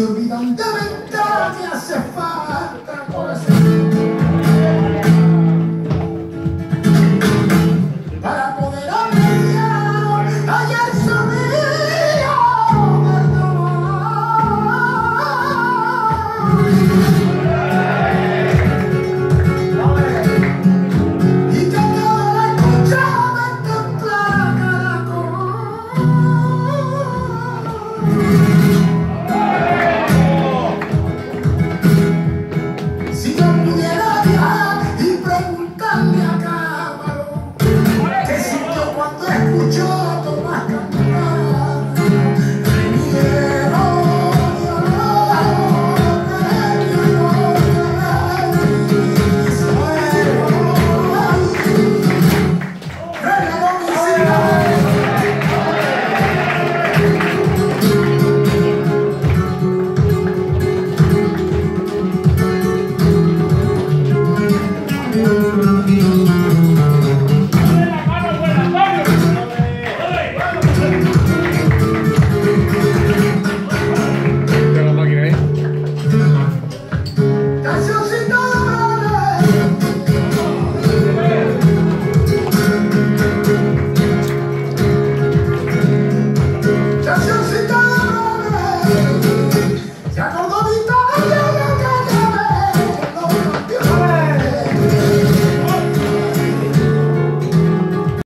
Se olvidan de que hace falta corazón.